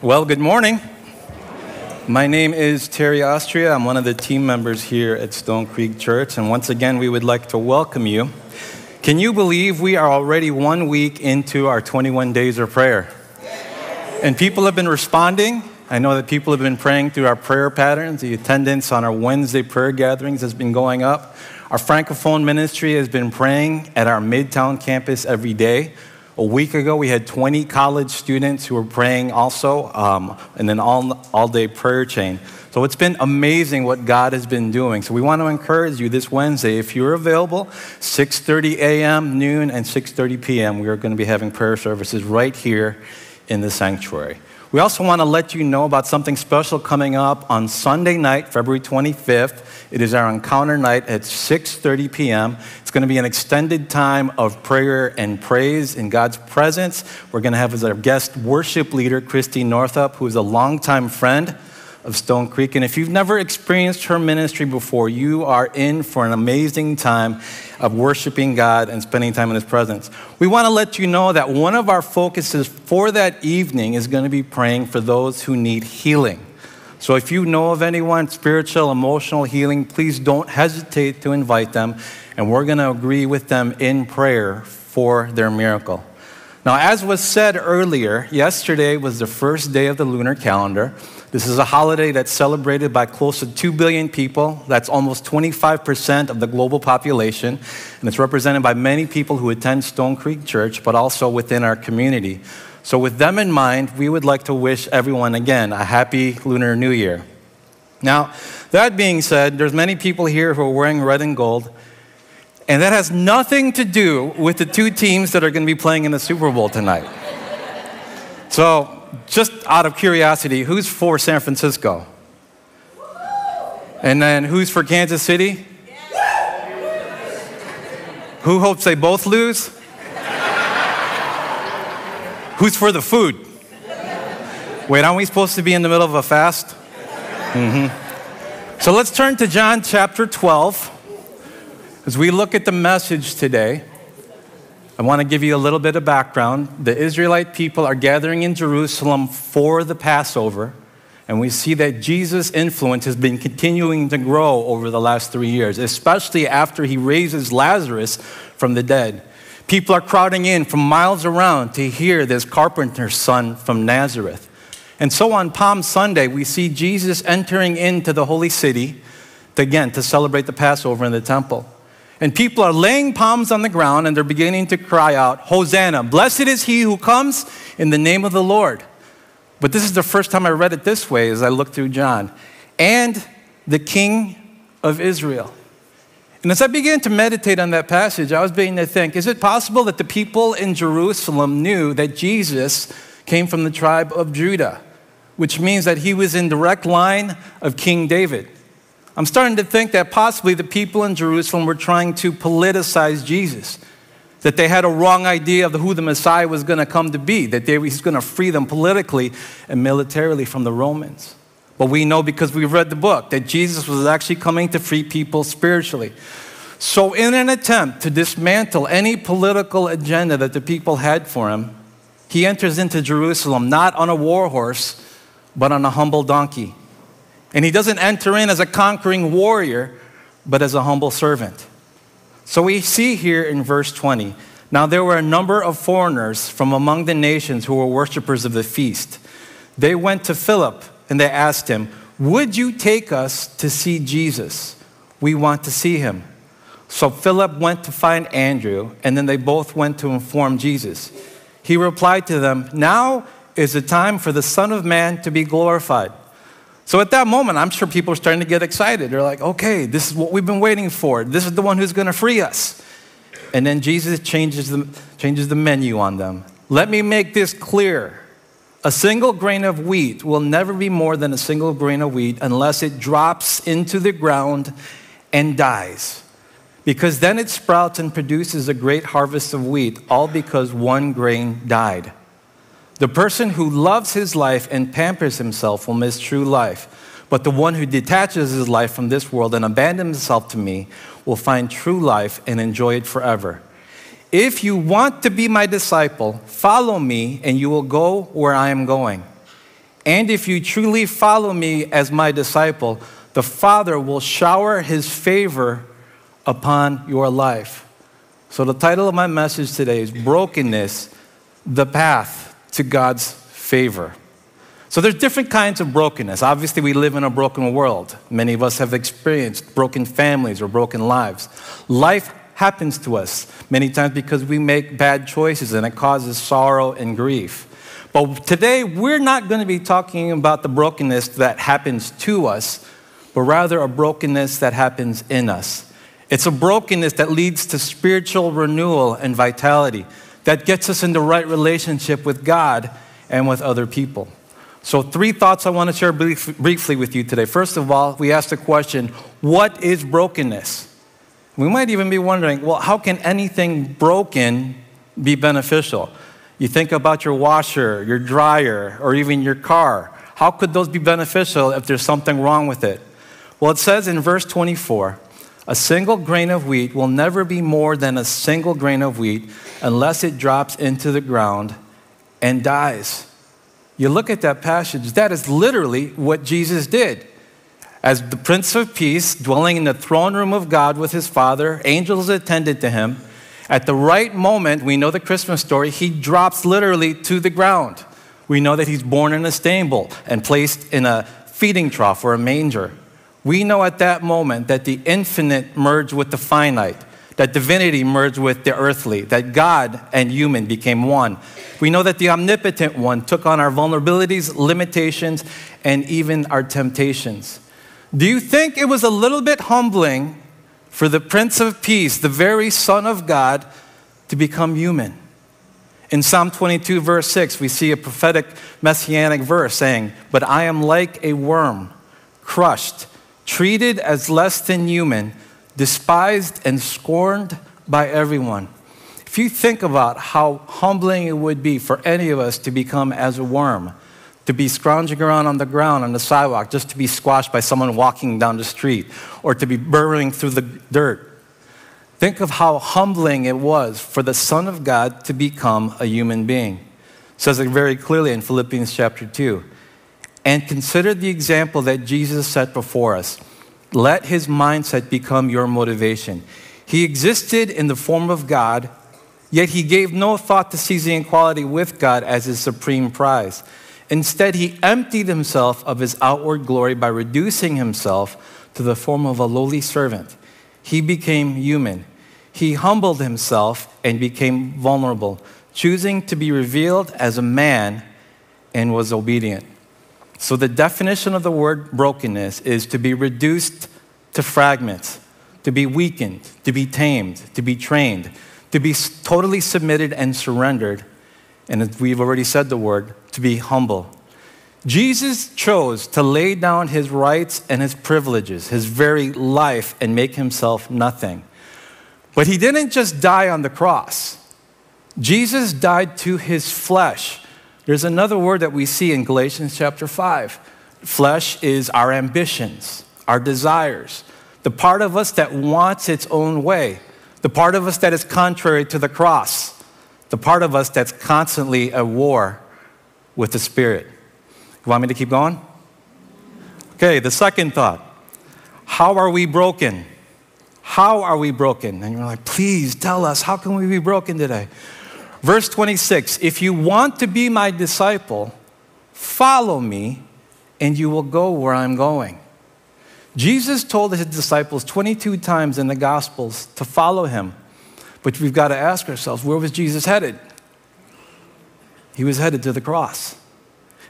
Well, good morning. My name is Terry Austria. I'm one of the team members here at Stone Creek Church, and once again, we would like to welcome you. Can you believe we are already one week into our 21 days of prayer? And people have been responding. I know that people have been praying through our prayer patterns. The attendance on our Wednesday prayer gatherings has been going up. Our Francophone ministry has been praying at our Midtown campus every day. A week ago, we had 20 college students who were praying also um, in an all, all day prayer chain. So it's been amazing what God has been doing. So we want to encourage you this Wednesday, if you're available, 6:30 a.m., noon, and 6:30 p.m. We are going to be having prayer services right here in the sanctuary. We also want to let you know about something special coming up on Sunday night, February 25th. It is our encounter night at 6:30 p.m. It's going to be an extended time of prayer and praise in God's presence. We're going to have as our guest worship leader Christine Northup, who is a longtime friend of Stone Creek. And if you've never experienced her ministry before, you are in for an amazing time of worshiping God and spending time in His presence. We want to let you know that one of our focuses for that evening is going to be praying for those who need healing. So if you know of anyone, spiritual, emotional healing, please don't hesitate to invite them, and we're going to agree with them in prayer for their miracle. Now, as was said earlier, yesterday was the first day of the lunar calendar. This is a holiday that's celebrated by close to 2 billion people. That's almost 25% of the global population. And it's represented by many people who attend Stone Creek Church, but also within our community. So, with them in mind, we would like to wish everyone again a happy Lunar New Year. Now, that being said, there's many people here who are wearing red and gold, and that has nothing to do with the two teams that are going to be playing in the Super Bowl tonight. So, just out of curiosity, who's for San Francisco? And then who's for Kansas City? Who hopes they both lose? Who's for the food? Wait, aren't we supposed to be in the middle of a fast? Mm-hmm. So let's turn to John chapter 12 as we look at the message today. I want to give you a little bit of background. The Israelite people are gathering in Jerusalem for the Passover, and we see that Jesus' influence has been continuing to grow over the last three years, especially after he raises Lazarus from the dead. People are crowding in from miles around to hear this carpenter's son from Nazareth. And so on Palm Sunday, we see Jesus entering into the holy city, again, to celebrate the Passover in the temple. And people are laying palms on the ground and they're beginning to cry out, Hosanna, blessed is he who comes in the name of the Lord. But this is the first time I read it this way as I looked through John. And the King of Israel. And as I began to meditate on that passage, I was beginning to think is it possible that the people in Jerusalem knew that Jesus came from the tribe of Judah, which means that he was in direct line of King David? I'm starting to think that possibly the people in Jerusalem were trying to politicize Jesus, that they had a wrong idea of who the Messiah was going to come to be, that they, he's going to free them politically and militarily from the Romans. But we know because we've read the book that Jesus was actually coming to free people spiritually. So, in an attempt to dismantle any political agenda that the people had for him, he enters into Jerusalem not on a war horse, but on a humble donkey. And he doesn't enter in as a conquering warrior, but as a humble servant. So we see here in verse 20 now there were a number of foreigners from among the nations who were worshippers of the feast. They went to Philip and they asked him, Would you take us to see Jesus? We want to see him. So Philip went to find Andrew, and then they both went to inform Jesus. He replied to them, Now is the time for the Son of Man to be glorified. So at that moment, I'm sure people are starting to get excited. They're like, okay, this is what we've been waiting for. This is the one who's going to free us. And then Jesus changes the, changes the menu on them. Let me make this clear. A single grain of wheat will never be more than a single grain of wheat unless it drops into the ground and dies. Because then it sprouts and produces a great harvest of wheat, all because one grain died. The person who loves his life and pampers himself will miss true life. But the one who detaches his life from this world and abandons himself to me will find true life and enjoy it forever. If you want to be my disciple, follow me and you will go where I am going. And if you truly follow me as my disciple, the Father will shower his favor upon your life. So, the title of my message today is Brokenness, the Path to God's Favor. So, there's different kinds of brokenness. Obviously, we live in a broken world. Many of us have experienced broken families or broken lives. Life happens to us many times because we make bad choices and it causes sorrow and grief. But today, we're not going to be talking about the brokenness that happens to us, but rather a brokenness that happens in us. It's a brokenness that leads to spiritual renewal and vitality, that gets us in the right relationship with God and with other people. So, three thoughts I want to share brief, briefly with you today. First of all, we asked the question what is brokenness? We might even be wondering well, how can anything broken be beneficial? You think about your washer, your dryer, or even your car. How could those be beneficial if there's something wrong with it? Well, it says in verse 24 a single grain of wheat will never be more than a single grain of wheat unless it drops into the ground and dies. You look at that passage, that is literally what Jesus did. As the Prince of Peace, dwelling in the throne room of God with his Father, angels attended to him. At the right moment, we know the Christmas story, he drops literally to the ground. We know that he's born in a stable and placed in a feeding trough or a manger. We know at that moment that the infinite merged with the finite that divinity merged with the earthly, that God and human became one. We know that the omnipotent one took on our vulnerabilities, limitations, and even our temptations. Do you think it was a little bit humbling for the Prince of Peace, the very Son of God, to become human? In Psalm 22, verse 6, we see a prophetic messianic verse saying, But I am like a worm, crushed, treated as less than human despised and scorned by everyone. If you think about how humbling it would be for any of us to become as a worm, to be scrounging around on the ground on the sidewalk just to be squashed by someone walking down the street, or to be burrowing through the dirt. Think of how humbling it was for the Son of God to become a human being. It says it very clearly in Philippians chapter 2. And consider the example that Jesus set before us. Let his mindset become your motivation. He existed in the form of God, yet he gave no thought to seizing equality with God as his supreme prize. Instead, he emptied himself of his outward glory by reducing himself to the form of a lowly servant. He became human. He humbled himself and became vulnerable, choosing to be revealed as a man and was obedient. So, the definition of the word brokenness is to be reduced to fragments, to be weakened, to be tamed, to be trained, to be totally submitted and surrendered. And we've already said the word, to be humble. Jesus chose to lay down his rights and his privileges, his very life, and make himself nothing. But he didn't just die on the cross, Jesus died to his flesh there's another word that we see in Galatians chapter 5. Flesh is our ambitions, our desires, the part of us that wants its own way, the part of us that is contrary to the cross, the part of us that's constantly at war with the Spirit. You want me to keep going? Okay, the second thought. How are we broken? How are we broken? And you're like, please tell us, how can we be broken today? Verse 26 If you want to be my disciple, follow me, and you will go where I'm going. Jesus told his disciples 22 times in the Gospels to follow him. But we've got to ask ourselves where was Jesus headed? He was headed to the cross.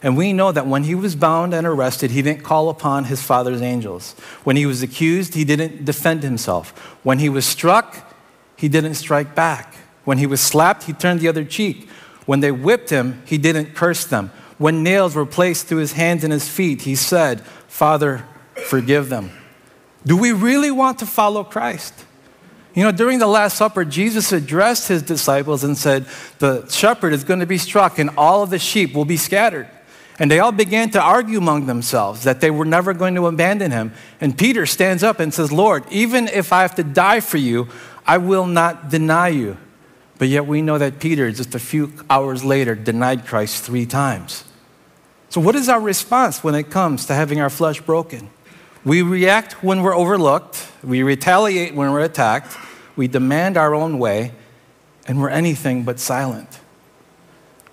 And we know that when he was bound and arrested, he didn't call upon his father's angels. When he was accused, he didn't defend himself. When he was struck, he didn't strike back. When he was slapped, he turned the other cheek. When they whipped him, he didn't curse them. When nails were placed through his hands and his feet, he said, Father, forgive them. Do we really want to follow Christ? You know, during the Last Supper, Jesus addressed his disciples and said, The shepherd is going to be struck and all of the sheep will be scattered. And they all began to argue among themselves that they were never going to abandon him. And Peter stands up and says, Lord, even if I have to die for you, I will not deny you. But yet we know that Peter, just a few hours later, denied Christ three times. So what is our response when it comes to having our flesh broken? We react when we're overlooked, we retaliate when we're attacked, we demand our own way, and we're anything but silent.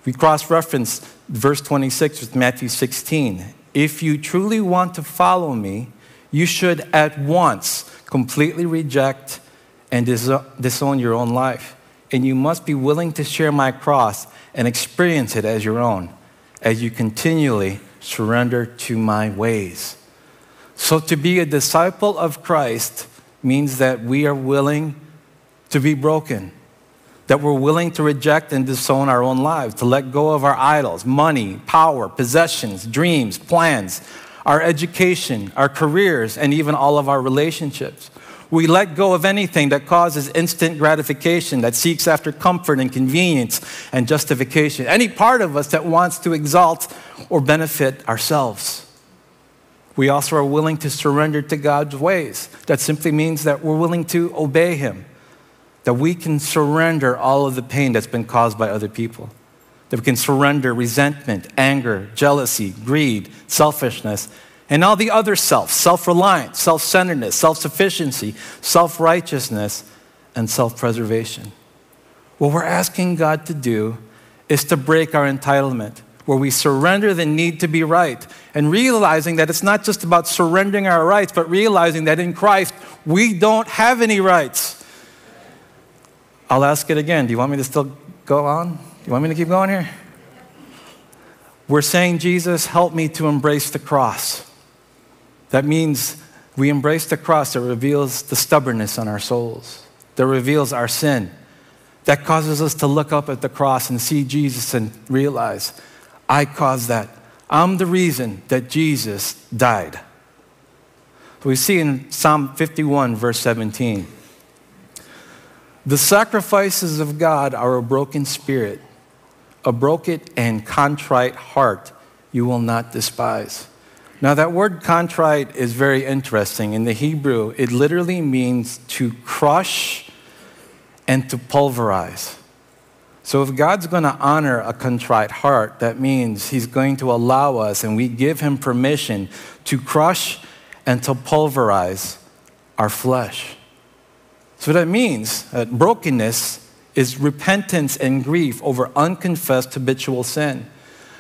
We cross reference verse 26 with Matthew 16. If you truly want to follow me, you should at once completely reject and disown your own life. And you must be willing to share my cross and experience it as your own as you continually surrender to my ways. So, to be a disciple of Christ means that we are willing to be broken, that we're willing to reject and disown our own lives, to let go of our idols, money, power, possessions, dreams, plans, our education, our careers, and even all of our relationships. We let go of anything that causes instant gratification, that seeks after comfort and convenience and justification. Any part of us that wants to exalt or benefit ourselves. We also are willing to surrender to God's ways. That simply means that we're willing to obey Him, that we can surrender all of the pain that's been caused by other people, that we can surrender resentment, anger, jealousy, greed, selfishness, and all the other self self reliance, self centeredness, self sufficiency, self righteousness, and self preservation. What we're asking God to do is to break our entitlement, where we surrender the need to be right and realizing that it's not just about surrendering our rights, but realizing that in Christ we don't have any rights. I'll ask it again. Do you want me to still go on? Do you want me to keep going here? We're saying, Jesus, help me to embrace the cross. That means we embrace the cross that reveals the stubbornness on our souls, that reveals our sin, that causes us to look up at the cross and see Jesus and realize, I caused that. I'm the reason that Jesus died. We see in Psalm 51, verse 17 the sacrifices of God are a broken spirit, a broken and contrite heart you will not despise. Now, that word contrite is very interesting. In the Hebrew, it literally means to crush and to pulverize. So, if God's going to honor a contrite heart, that means He's going to allow us and we give Him permission to crush and to pulverize our flesh. So, that means that brokenness is repentance and grief over unconfessed habitual sin.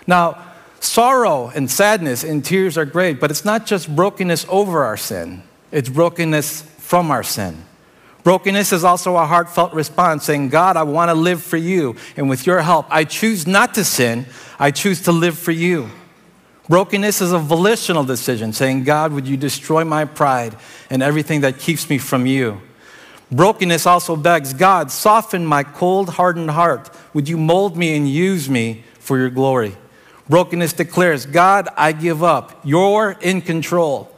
Now, sorrow and sadness and tears are great, but it's not just brokenness over our sin, it's brokenness from our sin. Brokenness is also a heartfelt response saying, God, I want to live for you. And with your help, I choose not to sin. I choose to live for you. Brokenness is a volitional decision saying, God, would you destroy my pride and everything that keeps me from you? Brokenness also begs, God, soften my cold, hardened heart. Would you mold me and use me for your glory? Brokenness declares, God, I give up. You're in control.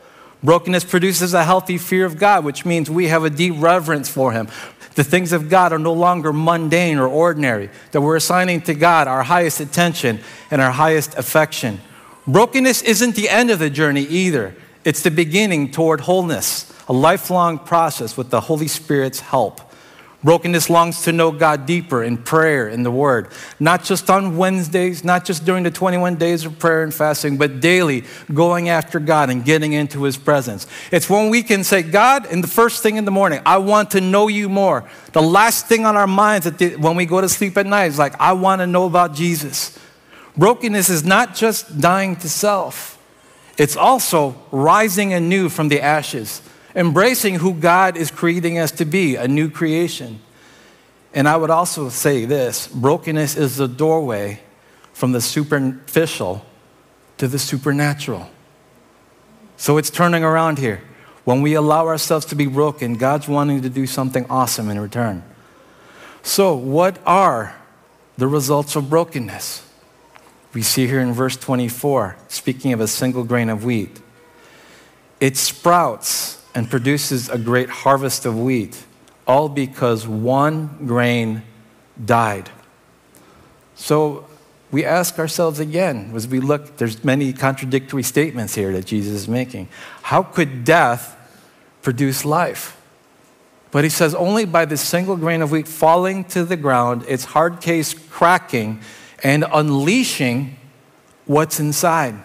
Brokenness produces a healthy fear of God, which means we have a deep reverence for Him. The things of God are no longer mundane or ordinary, that we're assigning to God our highest attention and our highest affection. Brokenness isn't the end of the journey either, it's the beginning toward wholeness, a lifelong process with the Holy Spirit's help. Brokenness longs to know God deeper in prayer, in the Word. Not just on Wednesdays, not just during the 21 days of prayer and fasting, but daily going after God and getting into His presence. It's when we can say, God, in the first thing in the morning, I want to know you more. The last thing on our minds the, when we go to sleep at night is like, I want to know about Jesus. Brokenness is not just dying to self, it's also rising anew from the ashes embracing who God is creating us to be, a new creation. And I would also say this brokenness is the doorway from the superficial to the supernatural. So it's turning around here. When we allow ourselves to be broken, God's wanting to do something awesome in return. So, what are the results of brokenness? We see here in verse 24, speaking of a single grain of wheat. It sprouts and produces a great harvest of wheat, all because one grain died. So we ask ourselves again as we look, there's many contradictory statements here that Jesus is making. How could death produce life? But he says only by this single grain of wheat falling to the ground, its hard case cracking and unleashing what's inside.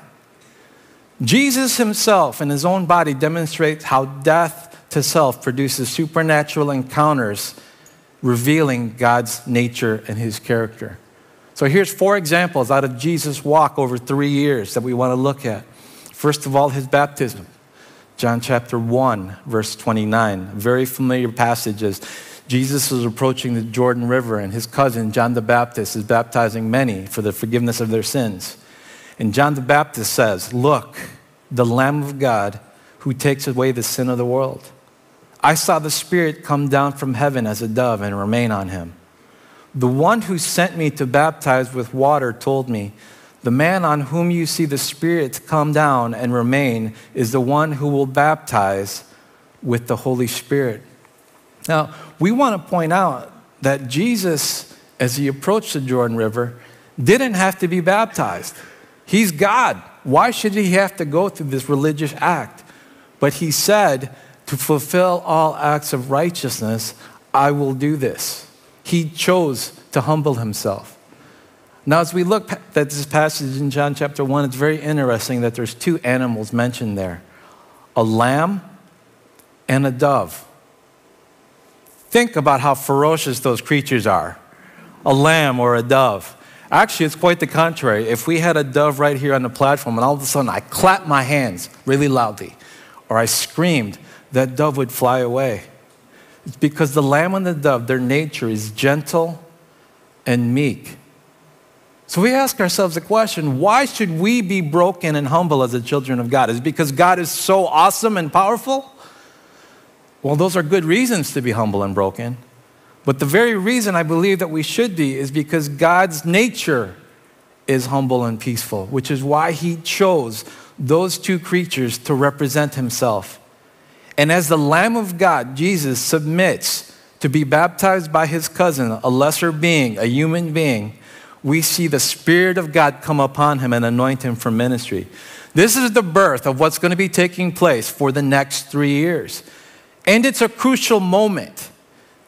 Jesus himself in his own body demonstrates how death to self produces supernatural encounters revealing God's nature and his character. So here's four examples out of Jesus' walk over three years that we want to look at. First of all, his baptism. John chapter 1, verse 29. Very familiar passages. Jesus is approaching the Jordan River, and his cousin, John the Baptist, is baptizing many for the forgiveness of their sins. And John the Baptist says, Look, the Lamb of God who takes away the sin of the world. I saw the Spirit come down from heaven as a dove and remain on him. The one who sent me to baptize with water told me, The man on whom you see the Spirit come down and remain is the one who will baptize with the Holy Spirit. Now, we want to point out that Jesus, as he approached the Jordan River, didn't have to be baptized. He's God. Why should he have to go through this religious act? But he said, to fulfill all acts of righteousness, I will do this. He chose to humble himself. Now, as we look at this passage in John chapter 1, it's very interesting that there's two animals mentioned there a lamb and a dove. Think about how ferocious those creatures are a lamb or a dove. Actually, it's quite the contrary. If we had a dove right here on the platform and all of a sudden I clapped my hands really loudly or I screamed, that dove would fly away. It's because the lamb and the dove, their nature is gentle and meek. So we ask ourselves the question why should we be broken and humble as the children of God? Is because God is so awesome and powerful? Well, those are good reasons to be humble and broken. But the very reason I believe that we should be is because God's nature is humble and peaceful, which is why He chose those two creatures to represent Himself. And as the Lamb of God, Jesus submits to be baptized by his cousin, a lesser being, a human being, we see the Spirit of God come upon him and anoint him for ministry. This is the birth of what's going to be taking place for the next three years. And it's a crucial moment.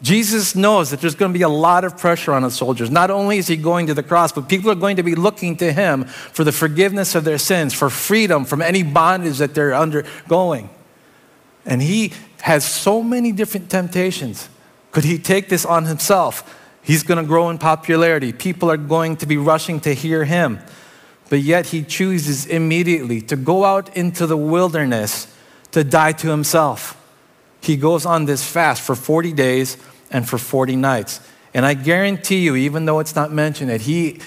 Jesus knows that there's going to be a lot of pressure on the soldiers. Not only is he going to the cross, but people are going to be looking to him for the forgiveness of their sins, for freedom from any bondage that they're undergoing. And he has so many different temptations. Could he take this on himself? He's going to grow in popularity. People are going to be rushing to hear him. But yet he chooses immediately to go out into the wilderness to die to himself. He goes on this fast for 40 days and for 40 nights. And I guarantee you, even though it's not mentioned, that he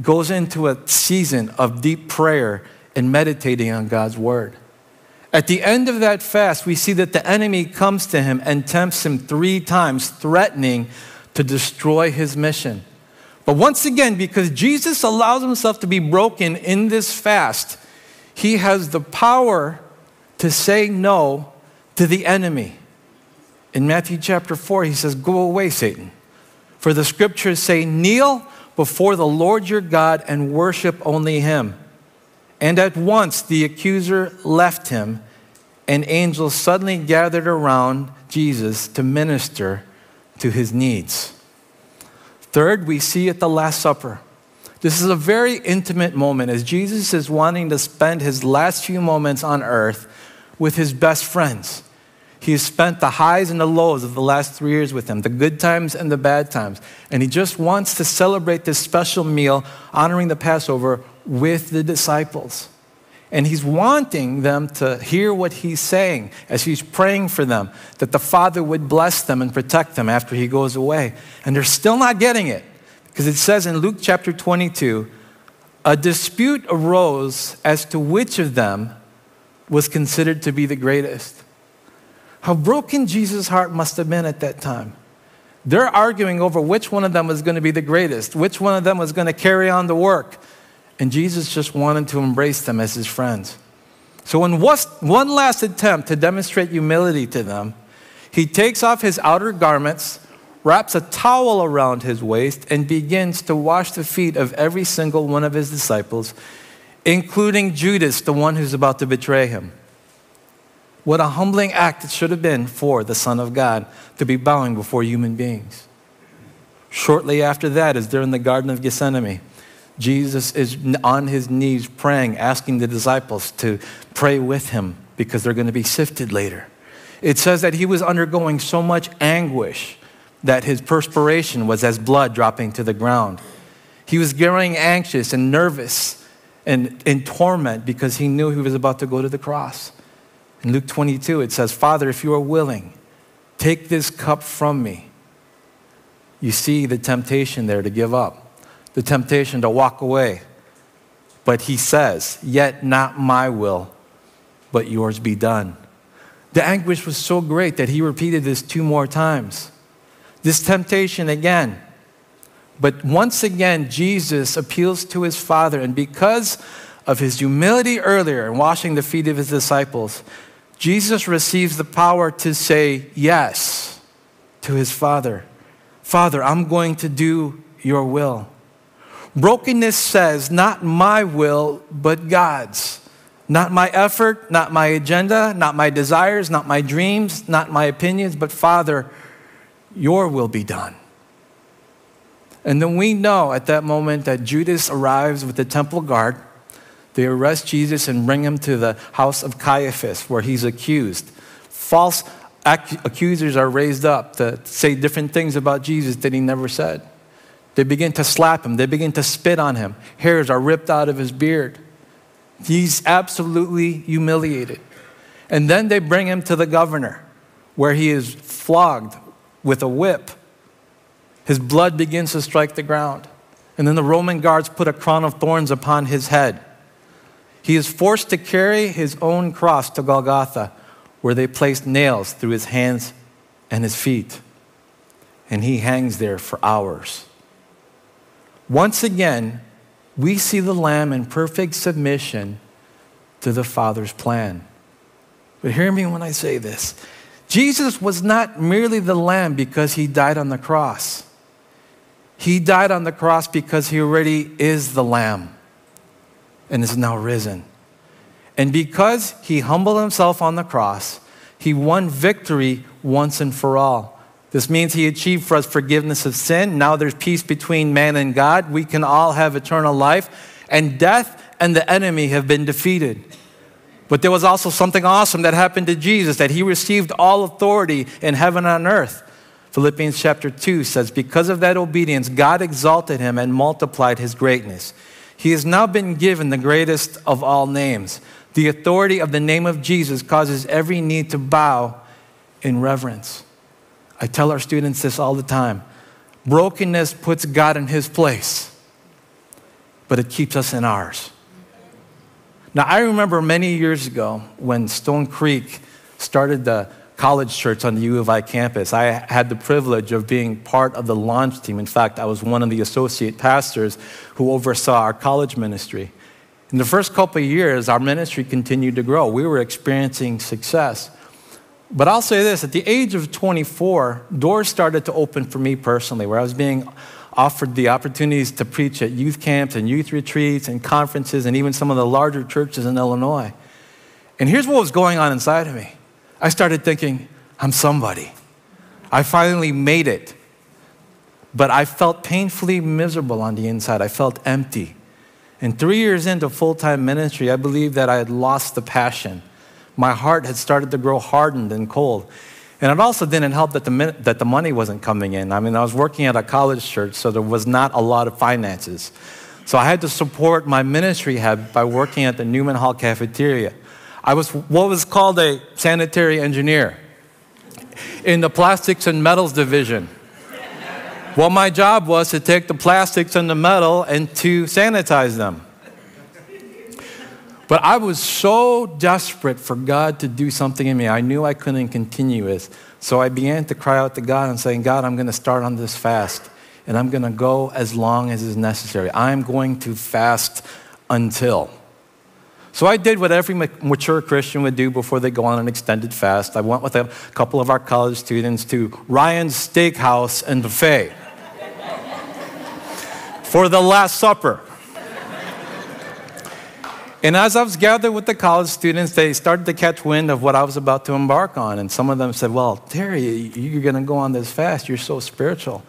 goes into a season of deep prayer and meditating on God's word. At the end of that fast, we see that the enemy comes to him and tempts him three times, threatening to destroy his mission. But once again, because Jesus allows himself to be broken in this fast, he has the power to say no to the enemy. In Matthew chapter 4, he says, Go away, Satan. For the scriptures say, Kneel before the Lord your God and worship only him. And at once the accuser left him, and angels suddenly gathered around Jesus to minister to his needs. Third, we see at the Last Supper. This is a very intimate moment as Jesus is wanting to spend his last few moments on earth with his best friends. He has spent the highs and the lows of the last three years with them, the good times and the bad times. And he just wants to celebrate this special meal, honoring the Passover, with the disciples. And he's wanting them to hear what he's saying as he's praying for them, that the Father would bless them and protect them after he goes away. And they're still not getting it because it says in Luke chapter 22 a dispute arose as to which of them was considered to be the greatest. How broken Jesus' heart must have been at that time. They're arguing over which one of them was going to be the greatest, which one of them was going to carry on the work. And Jesus just wanted to embrace them as his friends. So, in one last attempt to demonstrate humility to them, he takes off his outer garments, wraps a towel around his waist, and begins to wash the feet of every single one of his disciples, including Judas, the one who's about to betray him. What a humbling act it should have been for the Son of God to be bowing before human beings. Shortly after that, as they're in the Garden of Gethsemane, Jesus is on his knees praying, asking the disciples to pray with him because they're going to be sifted later. It says that he was undergoing so much anguish that his perspiration was as blood dropping to the ground. He was growing anxious and nervous and in torment because he knew he was about to go to the cross. In Luke 22, it says, Father, if you are willing, take this cup from me. You see the temptation there to give up, the temptation to walk away. But he says, Yet not my will, but yours be done. The anguish was so great that he repeated this two more times. This temptation again. But once again, Jesus appeals to his Father, and because of his humility earlier in washing the feet of his disciples, Jesus receives the power to say yes to his Father. Father, I'm going to do your will. Brokenness says, not my will, but God's. Not my effort, not my agenda, not my desires, not my dreams, not my opinions, but Father, your will be done. And then we know at that moment that Judas arrives with the temple guard they arrest Jesus and bring him to the house of Caiaphas where he's accused. False accusers are raised up to say different things about Jesus that he never said. They begin to slap him, they begin to spit on him. Hairs are ripped out of his beard. He's absolutely humiliated. And then they bring him to the governor where he is flogged with a whip. His blood begins to strike the ground. And then the Roman guards put a crown of thorns upon his head. He is forced to carry his own cross to Golgotha, where they placed nails through his hands and his feet. And he hangs there for hours. Once again, we see the Lamb in perfect submission to the Father's plan. But hear me when I say this Jesus was not merely the Lamb because he died on the cross, he died on the cross because he already is the Lamb and is now risen. And because he humbled himself on the cross, he won victory once and for all. This means he achieved for us forgiveness of sin. Now there's peace between man and God. We can all have eternal life. And death and the enemy have been defeated. But there was also something awesome that happened to Jesus that he received all authority in heaven and on earth. Philippians chapter 2 says, Because of that obedience, God exalted him and multiplied his greatness. He has now been given the greatest of all names. The authority of the name of Jesus causes every knee to bow in reverence. I tell our students this all the time. Brokenness puts God in his place, but it keeps us in ours. Now, I remember many years ago when Stone Creek started the college church on the U of I campus. I had the privilege of being part of the launch team. In fact, I was one of the associate pastors who oversaw our college ministry. In the first couple of years, our ministry continued to grow. We were experiencing success. But I'll say this at the age of 24, doors started to open for me personally, where I was being offered the opportunities to preach at youth camps and youth retreats and conferences and even some of the larger churches in Illinois. And here's what was going on inside of me I started thinking, I'm somebody. I finally made it. But I felt painfully miserable on the inside. I felt empty. And three years into full time ministry, I believed that I had lost the passion. My heart had started to grow hardened and cold. And it also didn't help that the, that the money wasn't coming in. I mean, I was working at a college church, so there was not a lot of finances. So I had to support my ministry by working at the Newman Hall cafeteria. I was what was called a sanitary engineer in the plastics and metals division. well, my job was to take the plastics and the metal and to sanitize them. But I was so desperate for God to do something in me. I knew I couldn't continue it. So I began to cry out to God and saying, God, I'm going to start on this fast. And I'm going to go as long as is necessary. I'm going to fast until. So I did what every mature Christian would do before they go on an extended fast. I went with a couple of our college students to Ryan's Steakhouse and Buffet for the Last Supper. And as I was gathered with the college students, they started to catch wind of what I was about to embark on. And some of them said, Well, Terry, you're going to go on this fast. You're so spiritual.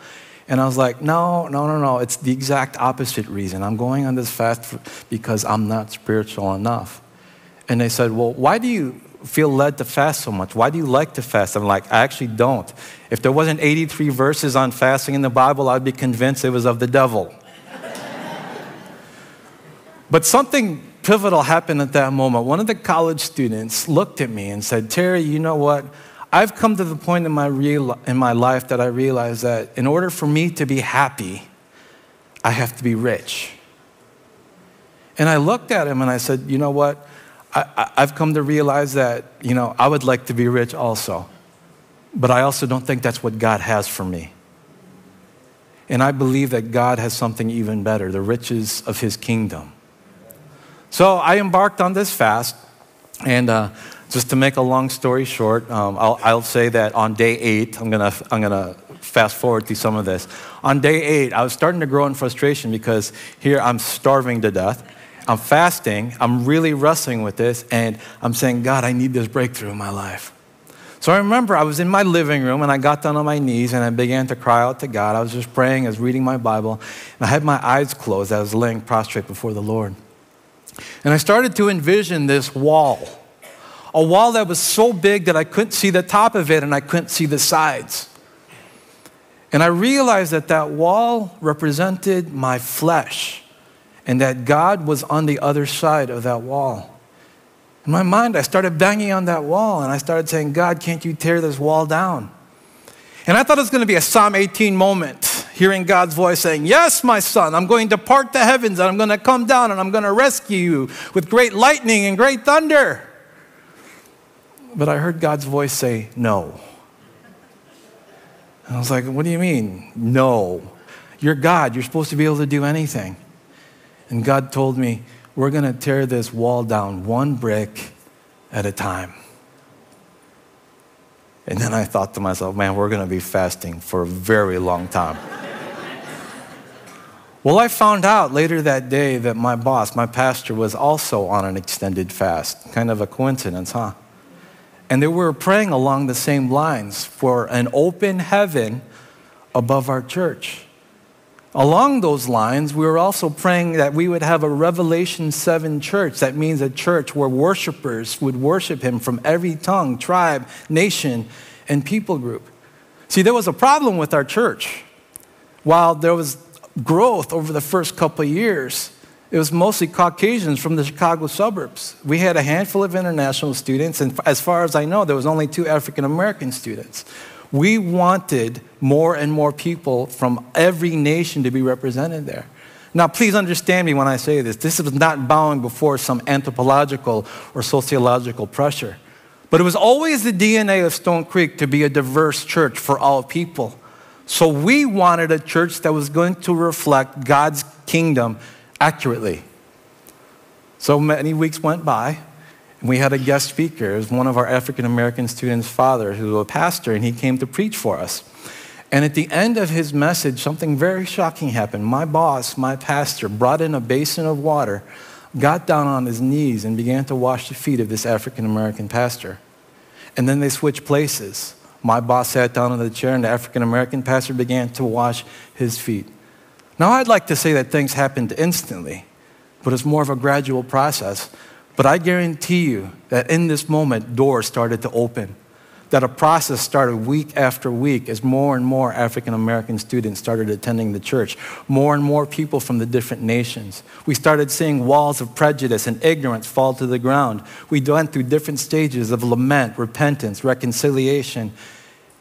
And I was like, no, no, no, no. It's the exact opposite reason. I'm going on this fast because I'm not spiritual enough. And they said, well, why do you feel led to fast so much? Why do you like to fast? I'm like, I actually don't. If there wasn't 83 verses on fasting in the Bible, I'd be convinced it was of the devil. but something pivotal happened at that moment. One of the college students looked at me and said, Terry, you know what? I've come to the point in my, real, in my life that I realize that in order for me to be happy, I have to be rich. And I looked at him and I said, You know what? I, have come to realize that, you know, I would like to be rich also. But I also don't think that's what God has for me. And I believe that God has something even better the riches of his kingdom. So I embarked on this fast, and uh, just to make a long story short, um, I'll, I'll, say that on day eight, I'm gonna, I'm gonna fast forward through some of this. On day eight, I was starting to grow in frustration because here I'm starving to death. I'm fasting, I'm really wrestling with this, and I'm saying, God, I need this breakthrough in my life. So I remember I was in my living room and I got down on my knees and I began to cry out to God. I was just praying, I was reading my Bible, and I had my eyes closed. I was laying prostrate before the Lord. And I started to envision this wall a wall that was so big that I couldn't see the top of it and I couldn't see the sides. And I realized that that wall represented my flesh and that God was on the other side of that wall. In my mind, I started banging on that wall and I started saying, God, can't you tear this wall down? And I thought it was going to be a Psalm 18 moment, hearing God's voice saying, Yes, my son, I'm going to part the heavens and I'm going to come down and I'm going to rescue you with great lightning and great thunder. But I heard God's voice say, No. And I was like, What do you mean, no? You're God. You're supposed to be able to do anything. And God told me, We're going to tear this wall down one brick at a time. And then I thought to myself, man, we're going to be fasting for a very long time. well, I found out later that day that my boss, my pastor, was also on an extended fast. Kind of a coincidence, huh? And they were praying along the same lines for an open heaven above our church. Along those lines, we were also praying that we would have a Revelation 7 church. That means a church where worshipers would worship him from every tongue, tribe, nation, and people group. See, there was a problem with our church. While there was growth over the first couple years, it was mostly Caucasians from the Chicago suburbs. We had a handful of international students, and as far as I know, there was only two African American students. We wanted more and more people from every nation to be represented there. Now, please understand me when I say this. This was not bowing before some anthropological or sociological pressure. But it was always the DNA of Stone Creek to be a diverse church for all people. So we wanted a church that was going to reflect God's kingdom accurately. So many weeks went by, and we had a guest speaker. It was one of our African American students' father, who was a pastor, and he came to preach for us. And at the end of his message, something very shocking happened. My boss, my pastor, brought in a basin of water, got down on his knees, and began to wash the feet of this African American pastor. And then they switched places. My boss sat down in the chair, and the African American pastor began to wash his feet. Now, I'd like to say that things happened instantly, but it's more of a gradual process. But I guarantee you that in this moment, doors started to open. That a process started week after week as more and more African American students started attending the church, more and more people from the different nations. We started seeing walls of prejudice and ignorance fall to the ground. We went through different stages of lament, repentance, reconciliation,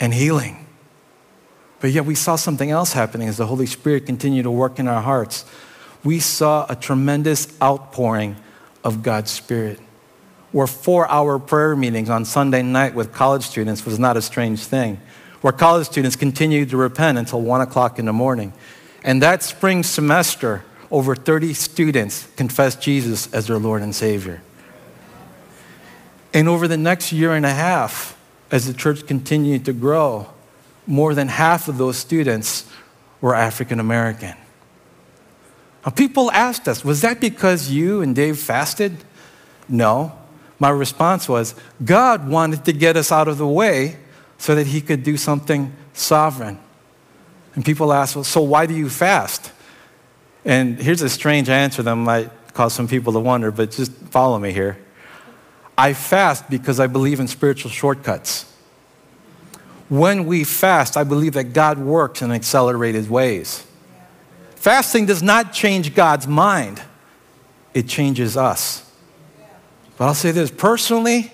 and healing. But yet we saw something else happening as the Holy Spirit continued to work in our hearts. We saw a tremendous outpouring of God's Spirit. Where four hour prayer meetings on Sunday night with college students was not a strange thing. Where college students continued to repent until one o'clock in the morning. And that spring semester, over 30 students confessed Jesus as their Lord and Savior. And over the next year and a half, as the church continued to grow, more than half of those students were African American. People asked us, was that because you and Dave fasted? No. My response was, God wanted to get us out of the way so that he could do something sovereign. And people ask, well, so why do you fast? And here's a strange answer that might cause some people to wonder, but just follow me here. I fast because I believe in spiritual shortcuts. When we fast, I believe that God works in accelerated ways. Fasting does not change God's mind, it changes us. But I'll say this personally,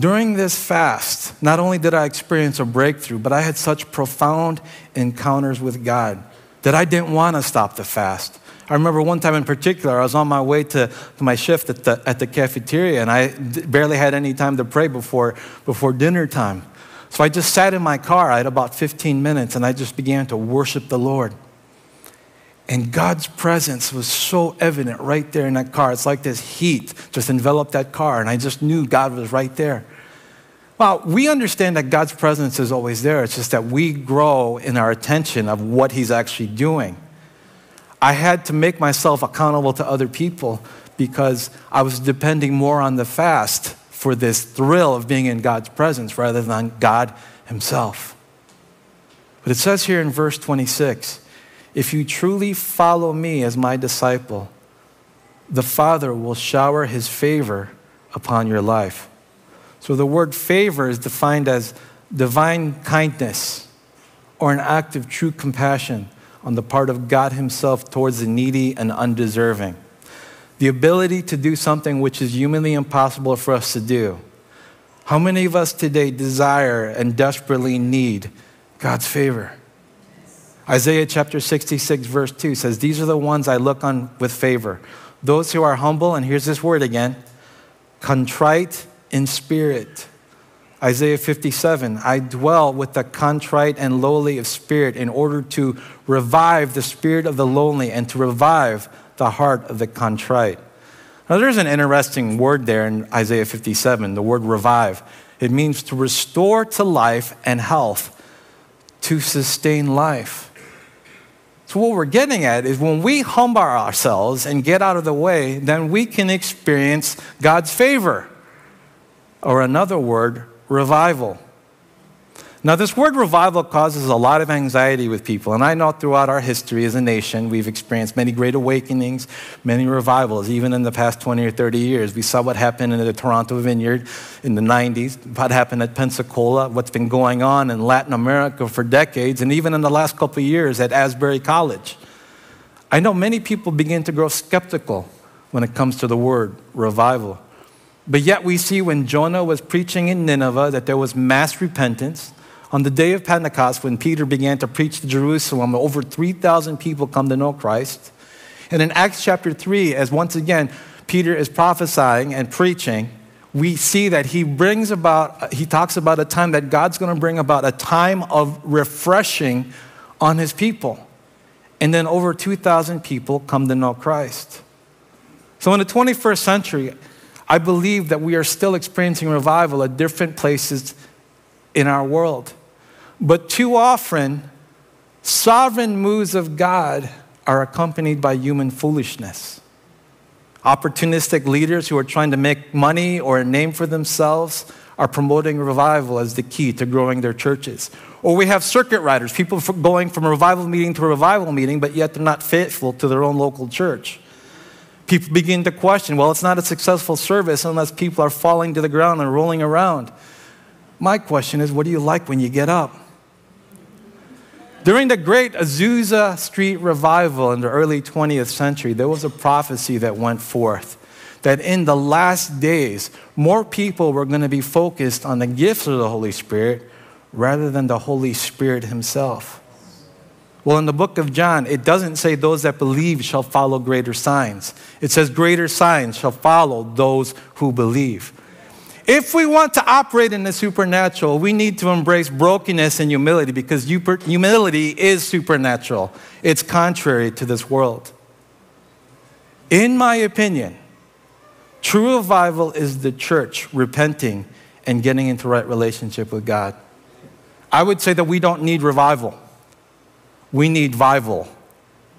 during this fast, not only did I experience a breakthrough, but I had such profound encounters with God that I didn't want to stop the fast. I remember one time in particular, I was on my way to, to my shift at the, at the cafeteria, and I barely had any time to pray before, before dinner time. So I just sat in my car. I had about 15 minutes, and I just began to worship the Lord. And God's presence was so evident right there in that car. It's like this heat just enveloped that car, and I just knew God was right there. Well, we understand that God's presence is always there. It's just that we grow in our attention of what He's actually doing. I had to make myself accountable to other people because I was depending more on the fast for this thrill of being in God's presence rather than God Himself. But it says here in verse 26 if you truly follow me as my disciple, the Father will shower his favor upon your life. So the word favor is defined as divine kindness or an act of true compassion on the part of God Himself towards the needy and undeserving. The ability to do something which is humanly impossible for us to do. How many of us today desire and desperately need God's favor? Isaiah chapter 66, verse 2 says, These are the ones I look on with favor. Those who are humble, and here's this word again contrite in spirit. Isaiah 57, I dwell with the contrite and lowly of spirit in order to revive the spirit of the lonely and to revive the heart of the contrite. Now, there's an interesting word there in Isaiah 57, the word revive. It means to restore to life and health, to sustain life. So, what we're getting at is when we humble ourselves and get out of the way, then we can experience God's favor. Or another word, revival. Now, this word revival causes a lot of anxiety with people. And I know throughout our history as a nation, we've experienced many great awakenings, many revivals, even in the past 20 or 30 years. We saw what happened in the Toronto Vineyard in the 90s, what happened at Pensacola, what's been going on in Latin America for decades, and even in the last couple of years at Asbury College. I know many people begin to grow skeptical when it comes to the word revival. But yet, we see when Jonah was preaching in Nineveh that there was mass repentance on the day of Pentecost, when Peter began to preach to Jerusalem, over 3,000 people come to know Christ. And in Acts chapter 3, as once again Peter is prophesying and preaching, we see that he brings about, he talks about a time that God's going to bring about a time of refreshing on his people. And then over 2,000 people come to know Christ. So in the 21st century, I believe that we are still experiencing revival at different places in our world. But too often, sovereign moves of God are accompanied by human foolishness. Opportunistic leaders who are trying to make money or a name for themselves are promoting revival as the key to growing their churches. Or we have circuit riders, people going from revival meeting to revival meeting, but yet they're not faithful to their own local church. People begin to question well, it's not a successful service unless people are falling to the ground and rolling around. My question is what do you like when you get up? During the great Azusa Street revival in the early 20th century, there was a prophecy that went forth that in the last days, more people were going to be focused on the gifts of the Holy Spirit rather than the Holy Spirit Himself. Well, in the book of John, it doesn't say those that believe shall follow greater signs. It says greater signs shall follow those who believe. If we want to operate in the supernatural, we need to embrace brokenness and humility because humility is supernatural. It's contrary to this world. In my opinion, true revival is the church repenting and getting into right relationship with God. I would say that we don't need revival. We need vival.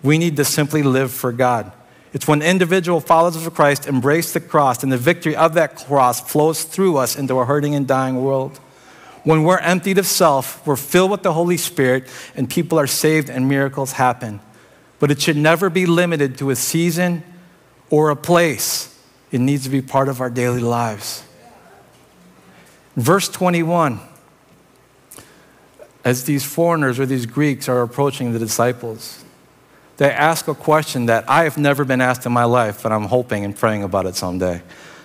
We need to simply live for God. It's when individual followers of Christ embrace the cross and the victory of that cross flows through us into a hurting and dying world. When we're emptied of self, we're filled with the Holy Spirit, and people are saved and miracles happen. But it should never be limited to a season or a place. It needs to be part of our daily lives. Verse 21 as these foreigners or these Greeks are approaching the disciples, they ask a question that I have never been asked in my life, but I'm hoping and praying about it someday.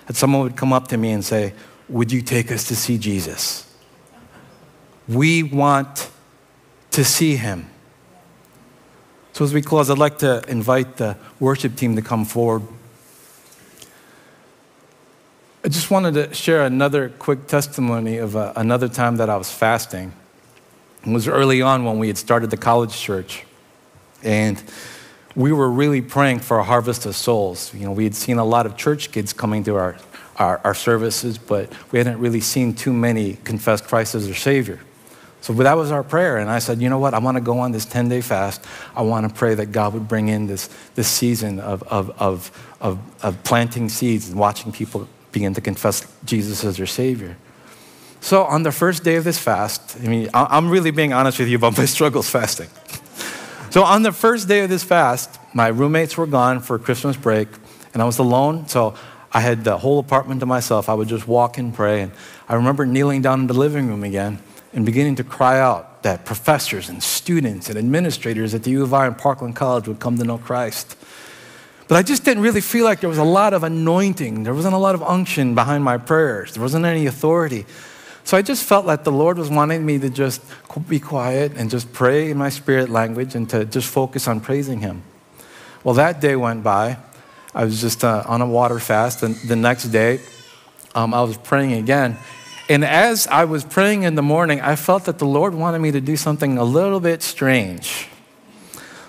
That someone would come up to me and say, Would you take us to see Jesus? We want to see him. So, as we close, I'd like to invite the worship team to come forward. I just wanted to share another quick testimony of uh, another time that I was fasting. It was early on when we had started the college church. And we were really praying for a harvest of souls. You know, we had seen a lot of church kids coming to our, our, our services, but we hadn't really seen too many confess Christ as their Savior. So that was our prayer. And I said, you know what? I want to go on this 10 day fast. I want to pray that God would bring in this, this season of, of, of, of, of planting seeds and watching people begin to confess Jesus as their Savior. So on the first day of this fast, I mean, I'm really being honest with you about my struggles fasting. So on the first day of this fast, my roommates were gone for Christmas break, and I was alone. So I had the whole apartment to myself. I would just walk and pray. And I remember kneeling down in the living room again and beginning to cry out that professors and students and administrators at the U of I and Parkland College would come to know Christ. But I just didn't really feel like there was a lot of anointing. There wasn't a lot of unction behind my prayers. There wasn't any authority. So I just felt like the Lord was wanting me to just be quiet and just pray in my spirit language and to just focus on praising Him. Well, that day went by. I was just uh, on a water fast, and the next day, um, I was praying again. And as I was praying in the morning, I felt that the Lord wanted me to do something a little bit strange.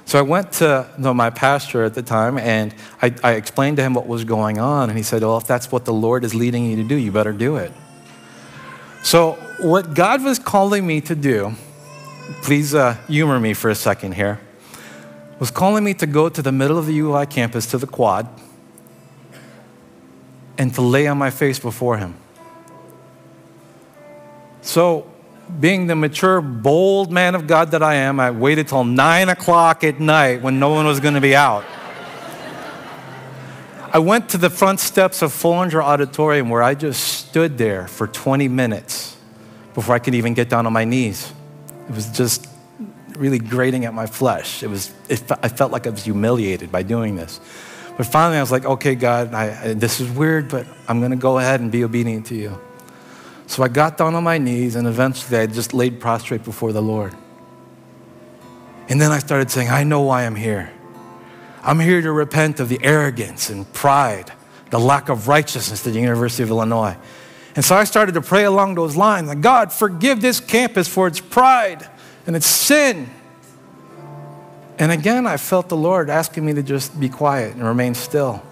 So I went to you know, my pastor at the time and I, I explained to him what was going on. And he said, Well, if that's what the Lord is leading you to do, you better do it. So, what God was calling me to do, please uh, humor me for a second here, was calling me to go to the middle of the UI campus to the quad and to lay on my face before Him. So, being the mature, bold man of God that I am, I waited till nine o'clock at night when no one was going to be out. I went to the front steps of Follinger Auditorium where I just stood there for 20 minutes before I could even get down on my knees. It was just really grating at my flesh. It was, it, I felt like I was humiliated by doing this. But finally, I was like, okay, God, I, this is weird, but I'm going to go ahead and be obedient to you. So I got down on my knees, and eventually I just laid prostrate before the Lord. And then I started saying, I know why I'm here. I'm here to repent of the arrogance and pride, the lack of righteousness at the University of Illinois. And so I started to pray along those lines like, God, forgive this campus for its pride and its sin. And again, I felt the Lord asking me to just be quiet and remain still.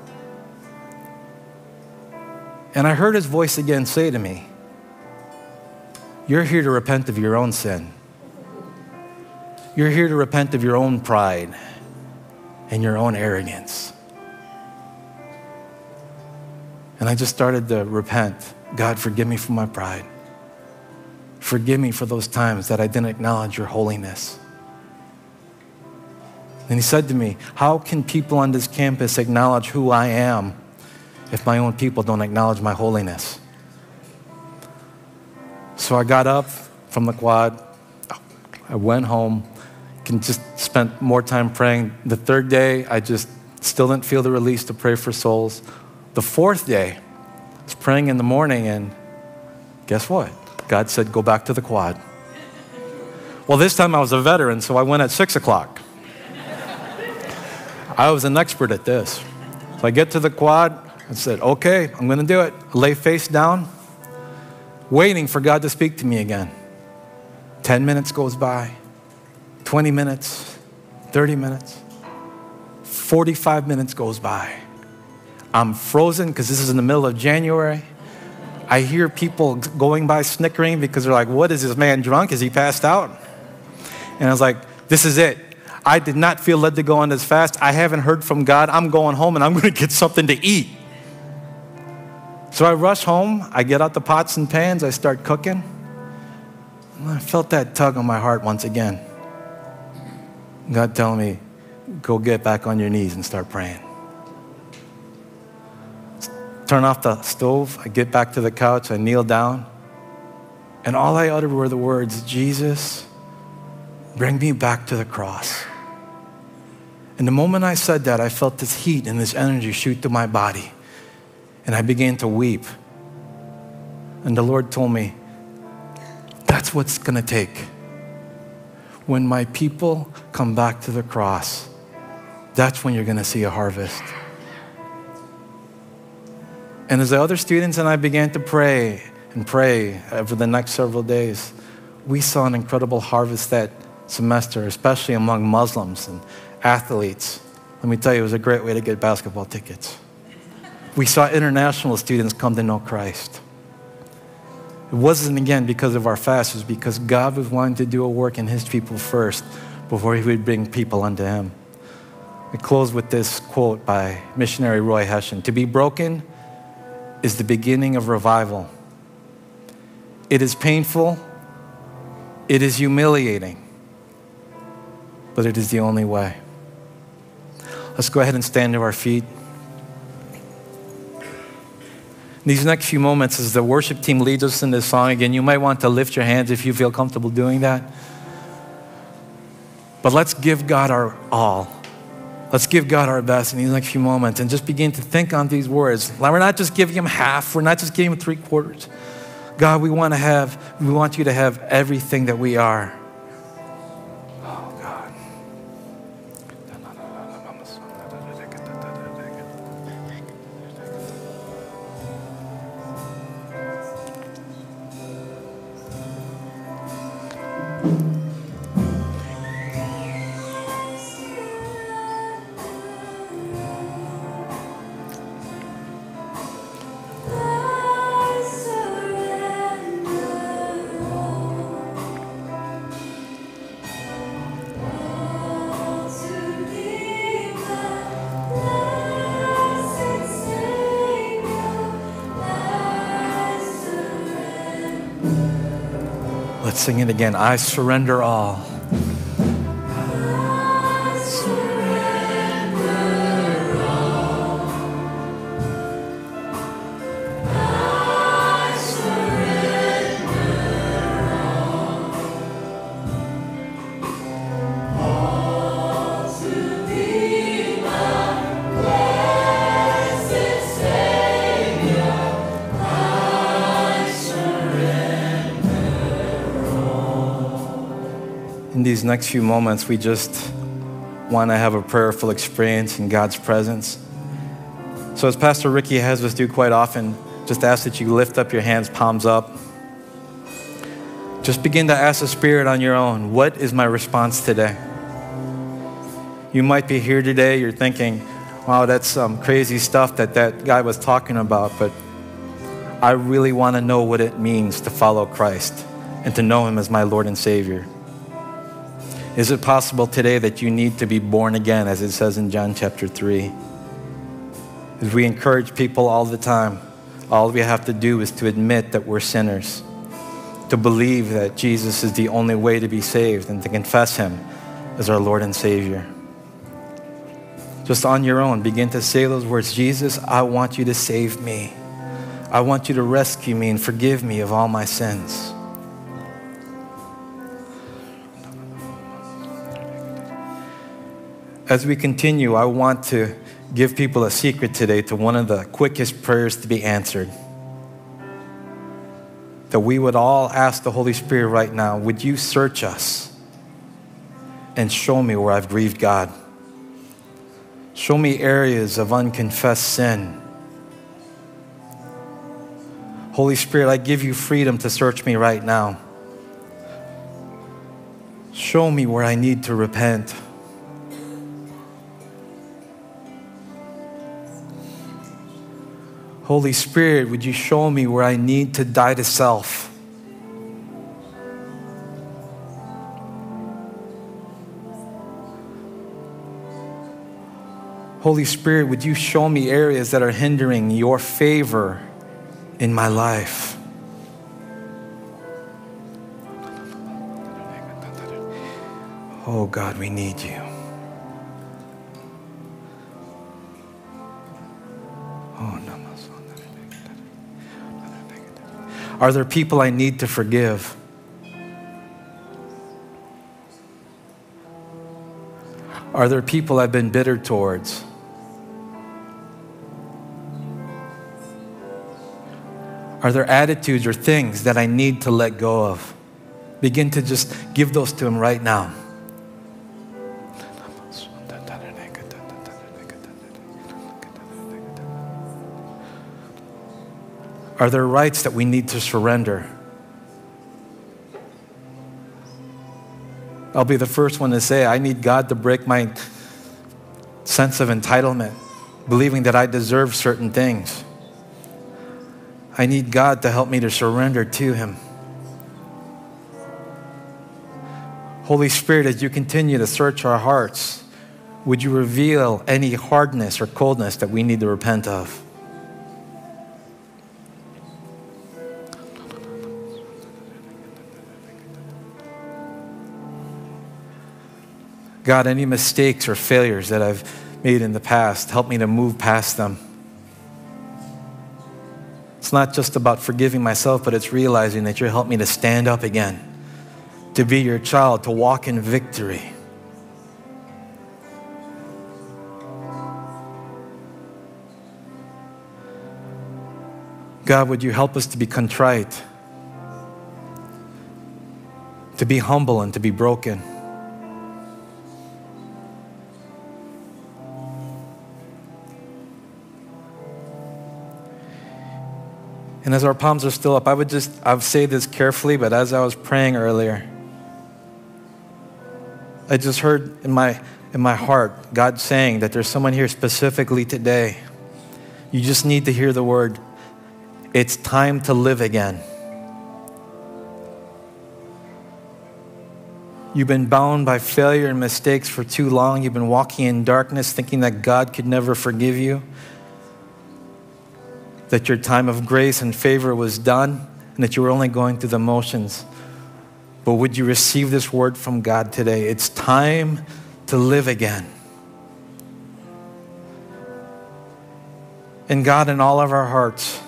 And I heard his voice again say to me, You're here to repent of your own sin. You're here to repent of your own pride and your own arrogance. And I just started to repent. God, forgive me for my pride. Forgive me for those times that I didn't acknowledge your holiness. And he said to me, How can people on this campus acknowledge who I am if my own people don't acknowledge my holiness? So I got up from the quad. I went home can just spend more time praying. The third day, I just still didn't feel the release to pray for souls. The fourth day, I was praying in the morning, and guess what? God said, Go back to the quad. Well, this time I was a veteran, so I went at six o'clock. I was an expert at this. So I get to the quad and said, Okay, I'm going to do it. I lay face down, waiting for God to speak to me again. 10 minutes goes by. 20 minutes, 30 minutes, 45 minutes goes by. I'm frozen because this is in the middle of January. I hear people going by snickering because they're like, What is this man drunk? Is he passed out? And I was like, This is it. I did not feel led to go on this fast. I haven't heard from God. I'm going home and I'm going to get something to eat. So I rush home. I get out the pots and pans. I start cooking. I felt that tug on my heart once again. God telling me, go get back on your knees and start praying. Turn off the stove. I get back to the couch. I kneel down. And all I uttered were the words, Jesus, bring me back to the cross. And the moment I said that, I felt this heat and this energy shoot through my body. And I began to weep. And the Lord told me, that's what's going to take. When my people come back to the cross, that's when you're going to see a harvest. And as the other students and I began to pray and pray over the next several days, we saw an incredible harvest that semester, especially among Muslims and athletes. Let me tell you, it was a great way to get basketball tickets. We saw international students come to know Christ. It wasn't, again, because of our fast, it was because God was wanting to do a work in His people first before He would bring people unto Him. We close with this quote by missionary Roy Hession To be broken is the beginning of revival. It is painful, it is humiliating, but it is the only way. Let's go ahead and stand to our feet. These next few moments, as the worship team leads us in this song again, you might want to lift your hands if you feel comfortable doing that. But let's give God our all. Let's give God our best in these next few moments and just begin to think on these words. We're not just giving Him half, we're not just giving Him three quarters. God, we want to have, we want you to have everything that we are. Sing it again. I surrender all. Next few moments, we just want to have a prayerful experience in God's presence. So, as Pastor Ricky has us do quite often, just ask that you lift up your hands, palms up. Just begin to ask the Spirit on your own what is my response today? You might be here today, you're thinking, wow, that's some crazy stuff that that guy was talking about, but I really want to know what it means to follow Christ and to know Him as my Lord and Savior. Is it possible today that you need to be born again, as it says in John chapter 3? As we encourage people all the time, all we have to do is to admit that we're sinners, to believe that Jesus is the only way to be saved, and to confess Him as our Lord and Savior. Just on your own, begin to say those words Jesus, I want you to save me. I want you to rescue me and forgive me of all my sins. As we continue, I want to give people a secret today to one of the quickest prayers to be answered. That we would all ask the Holy Spirit right now, would you search us and show me where I've grieved God? Show me areas of unconfessed sin. Holy Spirit, I give you freedom to search me right now. Show me where I need to repent. Holy Spirit, would you show me where I need to die to self? Holy Spirit, would you show me areas that are hindering your favor in my life? Oh God, we need you. Are there people I need to forgive? Are there people I've been bitter towards? Are there attitudes or things that I need to let go of? Begin to just give those to Him right now. Are there rights that we need to surrender? I'll be the first one to say, I need God to break my sense of entitlement, believing that I deserve certain things. I need God to help me to surrender to Him. Holy Spirit, as you continue to search our hearts, would you reveal any hardness or coldness that we need to repent of? God, any mistakes or failures that I've made in the past, help me to move past them. It's not just about forgiving myself, but it's realizing that you're helping me to stand up again, to be your child, to walk in victory. God, would you help us to be contrite, to be humble, and to be broken? And as our palms are still up, I would just, I would say this carefully, but as I was praying earlier, I just heard in my, in my heart God saying that there's someone here specifically today. You just need to hear the word, it's time to live again. You've been bound by failure and mistakes for too long. You've been walking in darkness thinking that God could never forgive you that your time of grace and favor was done and that you were only going through the motions. But would you receive this word from God today? It's time to live again. And God, in all of our hearts,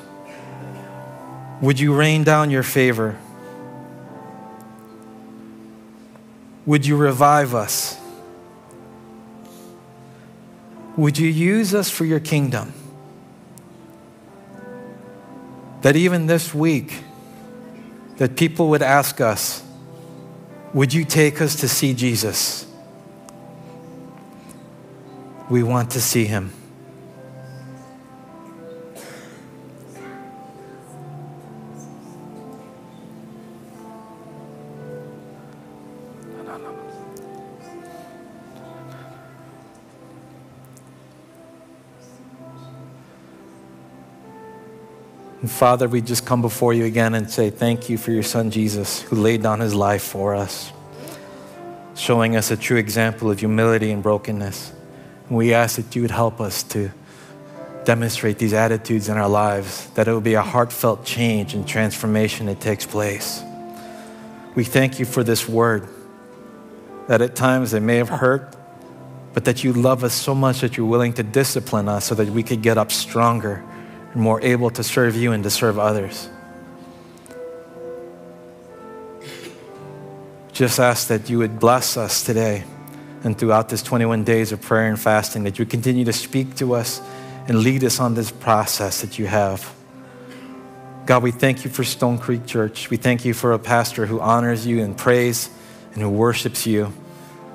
would you rain down your favor? Would you revive us? Would you use us for your kingdom? That even this week that people would ask us, would you take us to see Jesus? We want to see him. And Father, we just come before you again and say thank you for your son Jesus who laid down his life for us, showing us a true example of humility and brokenness. And we ask that you would help us to demonstrate these attitudes in our lives, that it will be a heartfelt change and transformation that takes place. We thank you for this word, that at times it may have hurt, but that you love us so much that you're willing to discipline us so that we could get up stronger and more able to serve you and to serve others. Just ask that you would bless us today and throughout this 21 days of prayer and fasting, that you continue to speak to us and lead us on this process that you have. God, we thank you for Stone Creek Church. We thank you for a pastor who honors you and prays and who worships you.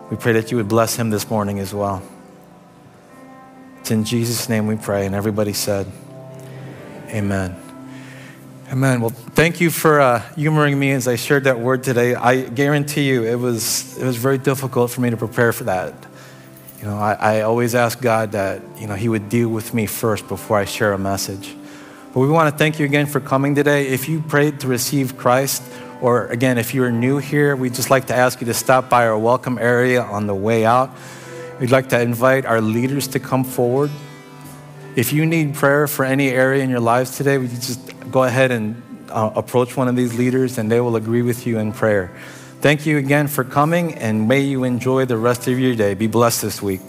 We pray that you would bless him this morning as well. It's in Jesus' name we pray. And everybody said, Amen. Amen. Well, thank you for uh, humoring me as I shared that word today. I guarantee you it was, it was very difficult for me to prepare for that. You know, I, I always ask God that, you know, He would deal with me first before I share a message. But we want to thank you again for coming today. If you prayed to receive Christ, or again, if you're new here, we'd just like to ask you to stop by our welcome area on the way out. We'd like to invite our leaders to come forward. If you need prayer for any area in your lives today, would you just go ahead and uh, approach one of these leaders and they will agree with you in prayer. Thank you again for coming and may you enjoy the rest of your day. Be blessed this week.